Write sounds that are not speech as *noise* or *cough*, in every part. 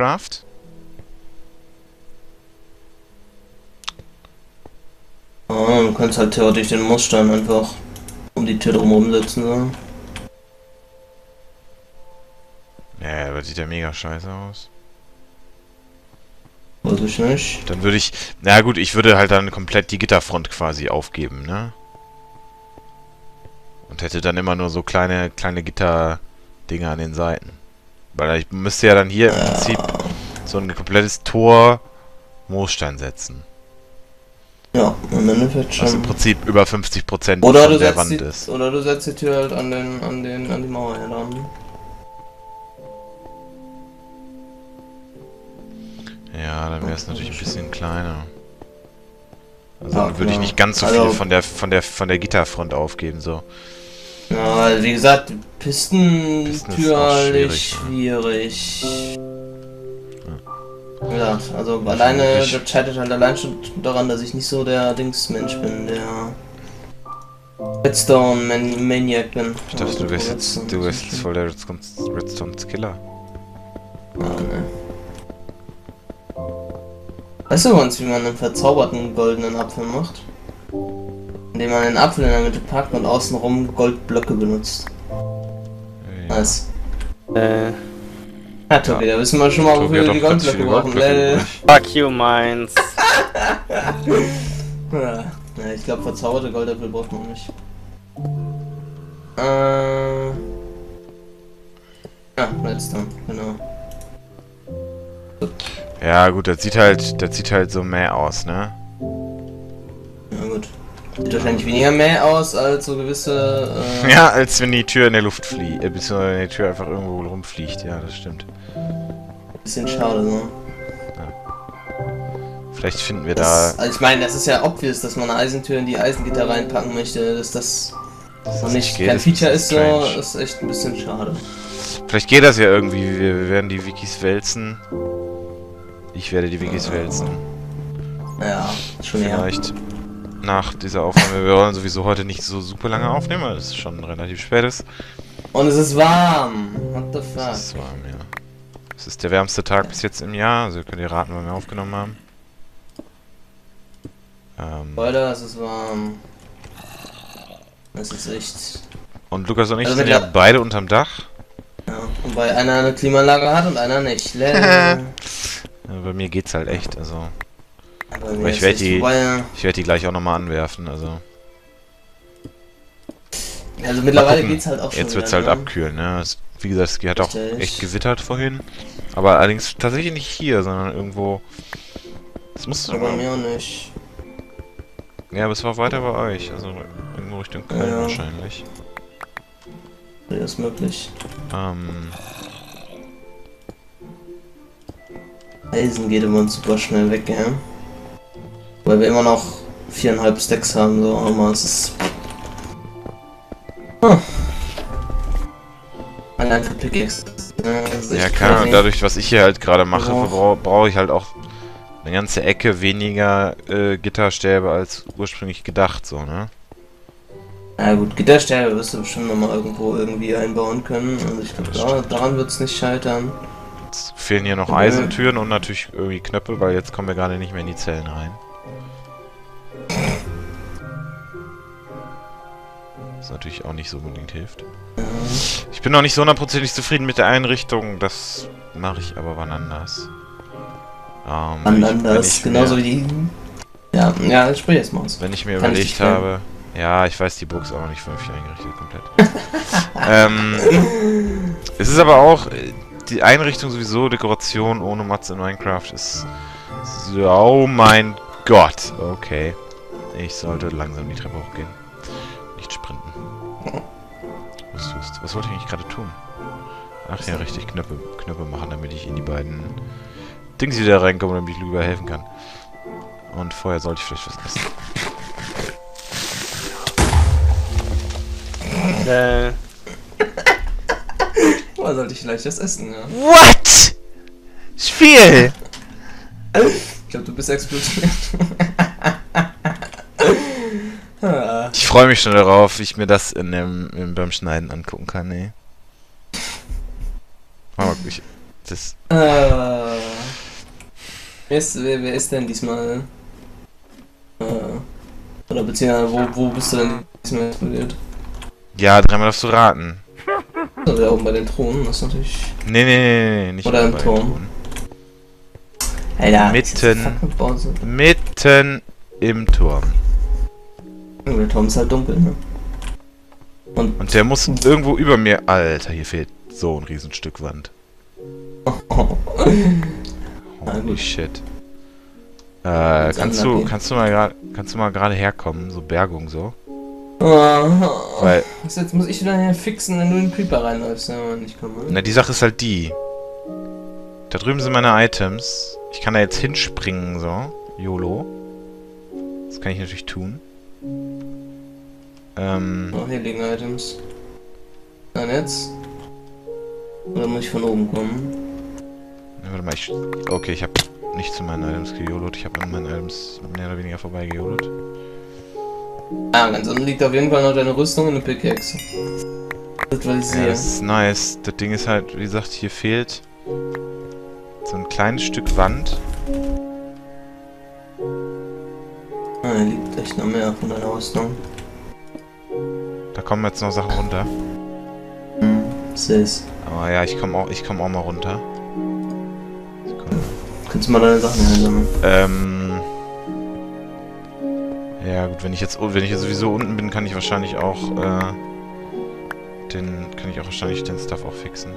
Minecraft? Ah, du kannst halt theoretisch den Moosstein einfach um die Tür drumherum setzen. So. Ja, aber sieht ja mega scheiße aus. Weiß ich nicht. Dann würde ich... Na gut, ich würde halt dann komplett die Gitterfront quasi aufgeben, ne? Und hätte dann immer nur so kleine, kleine Gitter-Dinger an den Seiten. Weil ich müsste ja dann hier im Prinzip so ein komplettes Tor Moosstein setzen. Ja, im Endeffekt schon. Was im Prinzip über 50% oder von der Wand die, ist. Oder du setzt die Tür halt an den, an den, an die Mauer heran. Ja, dann wäre es natürlich ein bisschen kleiner. Also Ja, würde ich nicht ganz so Also- viel von der von der von der Gitterfront aufgeben so. Ja, weil wie gesagt, Pisten ist Pistentür halt schwierig, schwierig. Wie gesagt, also alleine, das scheitert halt allein schon daran, dass ich nicht so der Dingsmensch bin, der Redstone Man Maniac bin. Ich dachte, Also, du wärst Redstone jetzt du wärst jetzt voll der Redstone, Redstone Killer. Ah, ne. Weißt du uns, wie man einen verzauberten goldenen Apfel macht? Indem man den Apfel in der Mitte packt und außenrum Goldblöcke benutzt. Ja. Nice. Äh, Ja, Tobi, da wissen wir schon mal, wofür wir die Goldblöcke brauchen. Goldblöcke fuck you, meins. *laughs* Ja, ich glaube, verzauberte Goldäpfel braucht man nicht. Äh. Ja, Redstone, genau. Ja, gut, das sieht halt das sieht halt so mehr aus, ne? Ja, gut. Sieht wahrscheinlich weniger mehr aus als so gewisse. Äh, Ja, als wenn die Tür in der Luft fliegt, äh, beziehungsweise wenn die Tür einfach irgendwo rumfliegt. Ja, das stimmt. Bisschen schade, so. Vielleicht finden wir da Das, also ich meine, das ist ja obvious, dass man eine Eisentür in die Eisengitter reinpacken möchte. Dass das das noch nicht geht, kein Feature ist, so, ist echt ein bisschen schade. Vielleicht geht das ja irgendwie. Wir, werden die Wikis wälzen. Ich werde die Wikis wälzen. Naja, schon eher. Vielleicht nach dieser Aufnahme. Wir wollen sowieso heute nicht so super lange aufnehmen, weil es schon relativ spät ist. Und es ist warm. What the Es fuck? ist warm, ja. Es ist der wärmste Tag bis jetzt im Jahr, also könnt ihr raten, wann wir aufgenommen haben. Ähm, Spoiler, es ist warm. Es ist echt. und Lukas und ich Also sind ja beide unterm Dach. Ja, wobei einer eine Klimaanlage hat und einer nicht. *laughs* Ja, bei mir geht's halt echt, also. Aber Aber ich werd echt die- Ich werde die gleich auch nochmal anwerfen, also. Also mittlerweile geht's halt auch schon. Jetzt wird's wieder, halt ne? abkühlen, ne? Es, wie gesagt, es hat auch Richtig. echt gewittert vorhin. Aber allerdings tatsächlich nicht hier, sondern irgendwo. Es muss Aber bei mir auch nicht. Ja, aber es war weiter bei euch, also irgendwo Richtung Köln Ja. wahrscheinlich. Das ist möglich. Ähm, Eisen geht immer super schnell weg, ja. Weil wir immer noch viereinhalb Stacks haben, so, aber es ist. Hm. Allein für Pickaxe. Ja, klar, crazy. dadurch, was ich hier halt gerade mache, brauche brauch ich halt auch eine ganze Ecke weniger äh, Gitterstäbe als ursprünglich gedacht, so, ne? Ja gut, Gitterstäbe wirst du bestimmt nochmal irgendwo irgendwie einbauen können. Also ich glaube, daran wird es nicht scheitern. Jetzt fehlen hier noch. Eisentüren und natürlich irgendwie Knöpfe, weil jetzt kommen wir gerade nicht mehr in die Zellen rein. Was natürlich auch nicht so unbedingt hilft. Ich bin noch nicht so hundertprozentig zufrieden mit der Einrichtung, das mache ich aber wann anders. Ähm, Wann ich- anders, ich genauso wie die. Ja, ja, sprich jetzt mal aus. Wenn ich mir Kann ich überlegt klären. habe... Ja, ich weiß, die Burg ist auch noch nicht vernünftig eingerichtet, komplett. *laughs* ähm, es ist aber auch... äh, Die Einrichtung sowieso, Dekoration ohne Mats in Minecraft ist... So, oh mein Gott. Okay. Ich sollte langsam die Treppe hochgehen. Nicht sprinten. *laughs* Was tust du? Was wollte ich eigentlich gerade tun? Ach ja, richtig, Knöpfe, Knöpfe machen, damit ich in die beiden Dings wieder reinkomme, damit ich Luba helfen kann. Und vorher sollte ich vielleicht was essen. Äh, Woher sollte ich vielleicht das essen, ja? What? Spiel! Ich glaube, du bist explodiert. *laughs* Ah, Ich freue mich schon darauf, wie ich mir das in dem, im, beim Schneiden angucken kann, ey. Mal, ich, Das, Äh, wer, ist, wer, wer ist denn diesmal? Äh, oder beziehungsweise wo, wo bist du denn diesmal explodiert? ja, dreimal darfst du raten. Also da oben bei den Thronen, das ist natürlich. Nee, nee, nee, nee, nicht Oder im Turm. Alter, Mitten. Mitten im Turm. Der Turm ist halt dunkel, ne? Und Und der muss irgendwo über mir... Alter, hier fehlt so ein Riesenstück Wand. *laughs* Holy shit. Äh, kannst du, kannst du mal gerade, kannst du mal gerade herkommen, so Bergung so? Ah, Weil, was jetzt muss ich wieder hier fixen, wenn du in den Creeper reinläufst, ja, wenn ich komme. na, die Sache ist halt die. Da drüben sind meine Items. Ich kann da jetzt hinspringen, so. YOLO. Das kann ich natürlich tun. Ähm, Oh, hier liegen Items. Dann jetzt? Oder muss ich von oben kommen? ja, warte mal, ich... Okay, ich habe nicht zu meinen Items gejolot. Ich habe an meinen Items mehr oder weniger vorbei gejolot. Ah, ganz unten liegt auf jeden Fall noch deine Rüstung und eine Pickaxe. Das, was ich Ja, sehe. das ist nice. Das Ding ist halt, wie gesagt, hier fehlt so ein kleines Stück Wand. Ah, hier liegt echt noch mehr von deiner Rüstung. Kommen jetzt noch Sachen runter. Hm, seh's. Aber ja, ich komme auch, ich komm auch mal runter. Sekunde. Kannst du mal deine Sachen einsammeln? Ähm. Ja gut, wenn ich jetzt wenn ich jetzt sowieso unten bin, kann ich wahrscheinlich auch äh, den kann ich auch wahrscheinlich den Stuff auch fixen.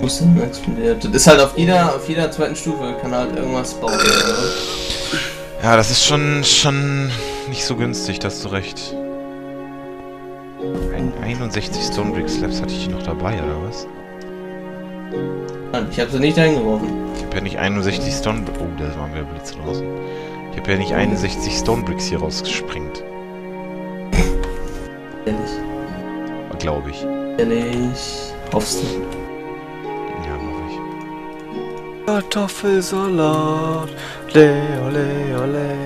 Wo ist denn explodiert? Das ist halt auf jeder, auf jeder zweiten Stufe kann halt irgendwas bauen. Oder? Ja, das ist schon schon nicht so günstig, da hast du recht. Ein- 61 Stonebrick Slabs hatte ich noch dabei, oder was? Nein, Ich hab sie nicht eingeworfen. Ich habe ja nicht 61 Stone... Oh, da waren wieder Blitze draußen. Ich habe ja nicht 61 Stonebricks hier rausgesprengt. Ehrlich. Glaube ich. Ehrlich. Hoffst du? Ja, hoffe ich. Kartoffelsalat. Le, ole, ole.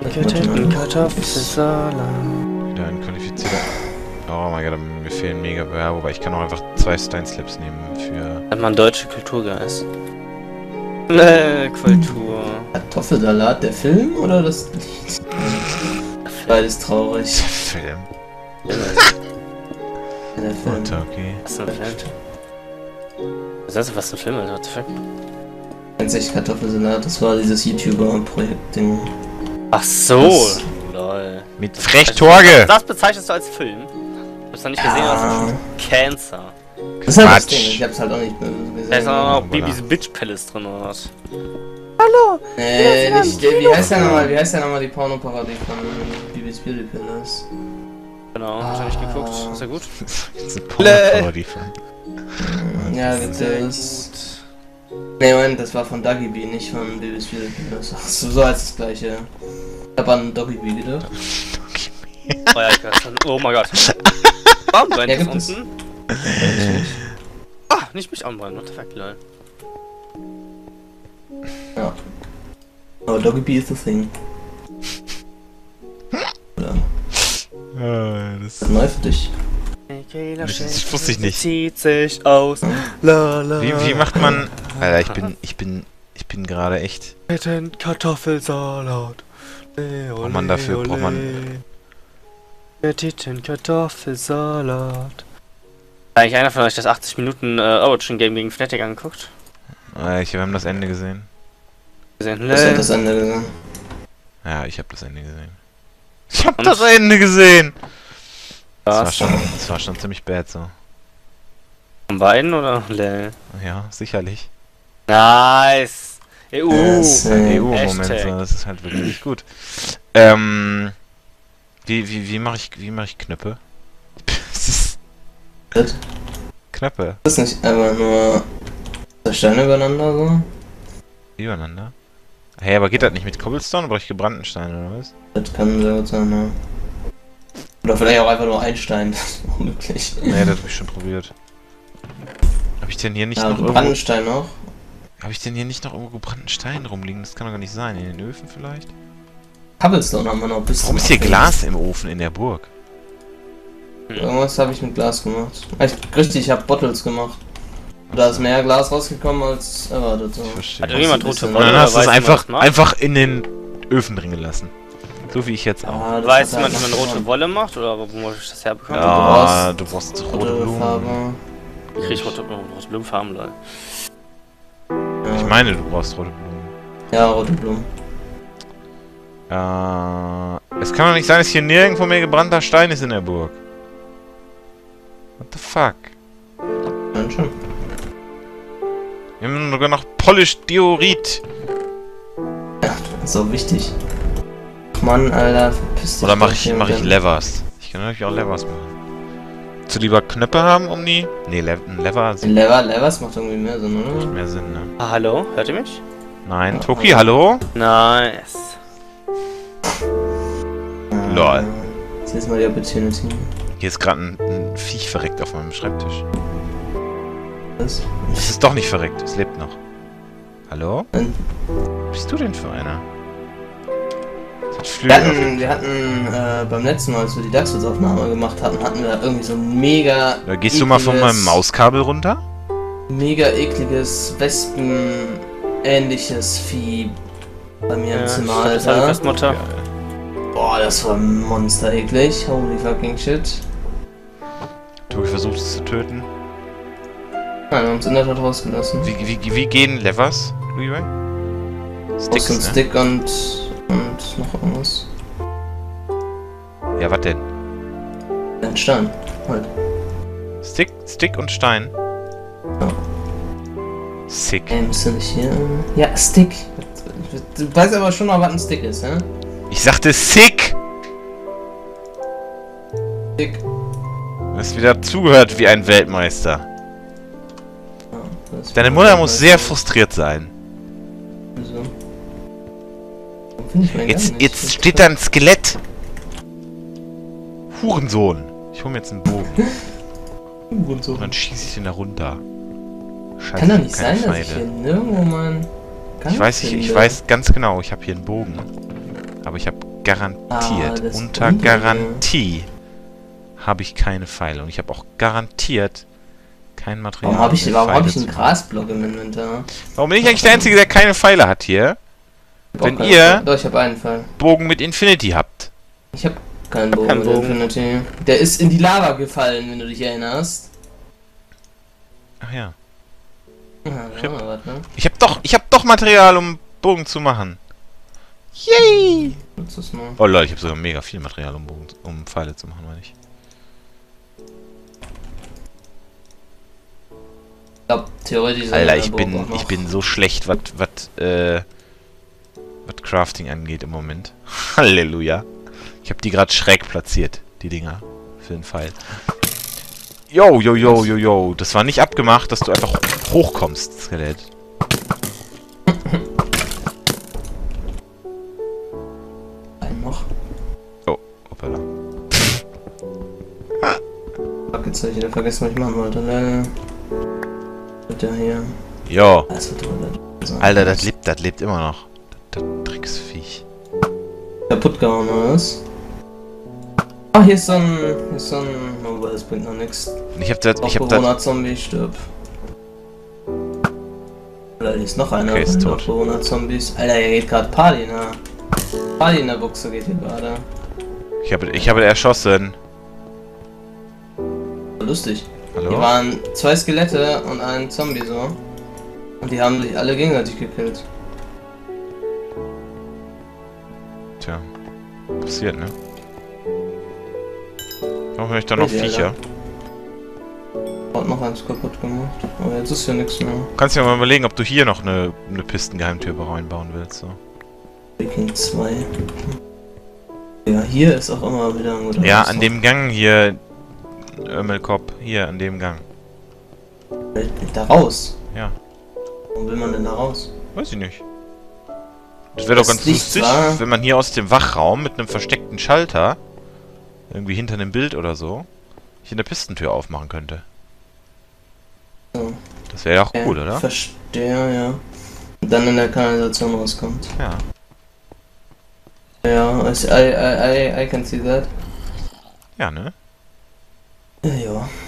Getöteten Kartoffelsalat. Wieder ein qualifizierter... Oh mein Gott, mir fehlen mega... Ja, wobei ich kann auch einfach zwei Steinslips nehmen für... Hat man deutsche Kulturgeist. Kultur. Kartoffelsalat, der Film oder das Lied? Beides traurig. Film. Der Film. Gut, okay. Was ist denn ein Film? Was ist das? Was ist ein Film? Alter? What the fuck? Echt Kartoffelsalat? Das war dieses YouTuber-Projekt-Ding. Ach so. Das- Lol. Mit Frechtorge! Das bezeichnest du als Film? Du hast noch nicht gesehen, was Ja. ist Cancer. Das ist halt das. Ding. Ich hab's halt auch nicht mehr Da ist auch noch. Bibis Bitch Palace drin oder was? Äh, nicht, der, wie heißt der nochmal? Wie heißt der nochmal die Porno-Parodie von Bibis Beauty Palace? Genau, hast du nicht geguckt? Ist ja gut. Das ist eine Porno-Parodie von... Ja, gibt es. Nee, Moment, das war von Doggy Bee, nicht von Bibis Beauty Palace. Ach so, so als das gleiche. Ich hab an Doggy Bee gedacht. Oh ja, ich weiß schon. Oh mein Gott. *laughs* Warum brennt Ja, das gibt es. unten? Ah, nicht mich anbrennen, what the fuck, lol. Ja. Aber Doggy Bee is the thing. Oder? Äh, das Das ist neu für dich. Das- das wusste ich nicht. Zieht sich aus. La, la, Wie, wie macht man... Alter, ich bin... Ich bin... Ich bin gerade echt... Kartoffelsalat. Braucht man dafür- braucht man- Titten Kartoffelsalat. Eigentlich einer von euch das 80 Minuten äh, Origin Game gegen Fnatic angeguckt? Äh, ich, wir haben das Ende gesehen. Gesehen? Hat Le. das Ende gesehen. Ja, ich habe das Ende gesehen. Ich habe das Ende gesehen! Das war, Was? schon, das war schon ziemlich bad so. Von beiden oder? Le. Ja, sicherlich. Nice! EU! Äh, EU-Moment, Hashtag. so, das ist halt wirklich gut. Ähm. Wie, wie, wie mache ich, wie mache ich Knöpfe? *laughs* Das ist Das Knöpfe ist nicht einfach nur zwei Steine übereinander so. übereinander. Hey, aber geht das nicht mit Cobblestone? Brauche ich gebrannten Stein oder was? Das kann sehr gut sein, ja. Oder vielleicht auch einfach nur ein Stein, *laughs* das ist auch möglich. Nee, das habe ich schon probiert. Habe ich denn hier nicht Ja, noch irgendwo... Brandstein noch. Habe ich denn hier nicht noch irgendwo gebrannten Stein rumliegen? Das kann doch gar nicht sein. In den Öfen vielleicht? Cobblestone haben wir noch bis Warum ist hier. Glas im Ofen in der Burg? Irgendwas habe ich mit Glas gemacht. Ah, Ich, richtig, ich habe Bottles gemacht. Da ist mehr Glas rausgekommen als erwartet. So. Ich verstehe. Hat irgendjemand ein rote Und Wolle dann hast du es einfach, einfach in den Öfen drin gelassen. So wie ich jetzt auch. Ah, das Weiß hat jemand, wie man rote Wolle macht oder wo muss ich das herbekommen? Ja, du brauchst rote Rote Blumen. Farbe. Ich krieg rote, rote Blumenfarben, Leute. Ja. Ich meine, du brauchst rote Blumen. Ja, rote Blumen. Äh, es kann doch nicht sein, dass hier nirgendwo mehr gebrannter Stein ist in der Burg. What the fuck? Dann schon. Wir haben sogar noch Polished Diorit. So wichtig. Mann, Alter, verpiss dich. Oder mache ich, mach ich Levers? Ich kann natürlich auch Levers machen. Zu lieber Knöpfe haben, um die... Nee, Le ein Lever Lever, Levers macht irgendwie mehr Sinn, oder? mehr Sinn, ne? Ah, hallo? Hört ihr mich? Nein. Ja, Toki, hallo? Nice. Lol. Jetzt mal die Opportunity. Hier ist gerade ein, ein Viech verreckt auf meinem Schreibtisch. Was? Es ist doch nicht verreckt, es lebt noch. Hallo? Nein. Was bist du denn für einer? Das hat Wir hatten, wir hatten äh, beim letzten Mal, als wir die Darkseid-Aufnahme gemacht hatten, hatten wir irgendwie so ein mega. Da gehst du mal von meinem Mauskabel runter? Mega ekliges, Wespen-ähnliches Vieh bei mir im Zimmer, das Alter. als Mutter. Boah, das war monster eklig. Holy fucking shit. Tobi versucht es zu töten. Nein, wir haben es in der Tat rausgelassen. Wie, wie, wie gehen Levers, Louis? Sticks, ein ne? Stick und, und noch irgendwas. Ja, was denn? Ein Stein. Halt. Stick, Stick und Stein? Ja. Sick. Ähm, ist er nicht hier? Ja, Stick. Du weißt aber schon mal, was ein Stick ist, hä? Ich sagte sick! Stick. Du hast wieder zugehört wie ein Weltmeister. Ja, Deine Mutter muss sehr frustriert sein. So. Warum finde ich meinen Jetzt, jetzt steht da ein Skelett. Hurensohn. Ich hol mir jetzt einen Bogen. Und so. Und dann schieße ich den da runter. Scheiße, Kann doch ich nicht sein, dass ich hier nirgendwo Gang Ich weiß, ich, ich weiß ganz genau, ich habe hier einen Bogen. Aber ich habe Ah, garantiert, das unter. Garantie, habe ich keine Pfeile. Und ich habe auch garantiert kein Material. Warum habe ich, warum hab ich einen. Grasblock im Inventar? Warum bin ich eigentlich der Einzige, der keine Pfeile hat hier? Ich hab Wenn ihr-. Doch, ich habe einen Fall. Bogen mit Infinity habt. Ich habe keinen Bogen keinen mit Bogen. Infinity. Der ist in die Lava gefallen, wenn du dich erinnerst. Ach ja. Ne? Ich habe doch, ich habe doch Material, um Bogen zu machen. Yay! Oh Leute, ich habe sogar mega viel Material, um, um Pfeile zu machen, meine ich. Ich glaube, theoretisch Alter, ich bin, ich bin so schlecht, was, was, äh, was Crafting angeht im Moment. *laughs* Halleluja. Ich habe die gerade schräg platziert, die Dinger, für den Pfeil. Yo, yo, yo, yo, yo. Das war nicht abgemacht, dass du einfach hochkommst, Skelett. Ich wieder vergessen, was ich machen wollte. Lol. Wird der hier. Jo. Sein. Alter, das lebt, das lebt immer noch. Das, das Drecksviech. Kaputt gehauen, oder was? Ah, hier ist so ein. Hier ist so ein. Oh, das bringt noch nichts. Ich hab das, Auch ich hab das, Bewohner-Zombie stirb. Oder hier ist noch einer Okay, ist tot. Bewohner-Zombies. Alter, hier geht gerade Party, ne? Party in der Buchse geht hier gerade. ich habe, ich habe erschossen. Lustig. Hier Hallo? waren zwei Skelette und ein Zombie so. Und die haben sich alle gegenseitig gekillt. Tja. Passiert, ne? Brauchen wir euch da noch Crazy, Viecher? Hat noch eins kaputt gemacht. Aber jetzt ist hier nichts mehr. Kannst dir mal überlegen, ob du hier noch eine, eine Pistengeheimtür reinbauen willst. So. Viking 2. Ja, hier ist auch immer wieder ein guter Ja, an dem Gang hier. Ömelkop, hier, an dem Gang. Da raus. Ja. Warum will man denn da raus? Weiß ich nicht. Das wäre doch ganz lustig, war- wenn man hier aus dem Wachraum mit einem versteckten Schalter, irgendwie hinter einem Bild oder so, hier eine Pistentür aufmachen könnte. So. Das wäre ja auch cool, Ja, oder? Verstehe, ja. Und dann in der Kanalisation rauskommt. Ja. Ja, I, I, I, I can see that. Ja, ne? Ja, ja.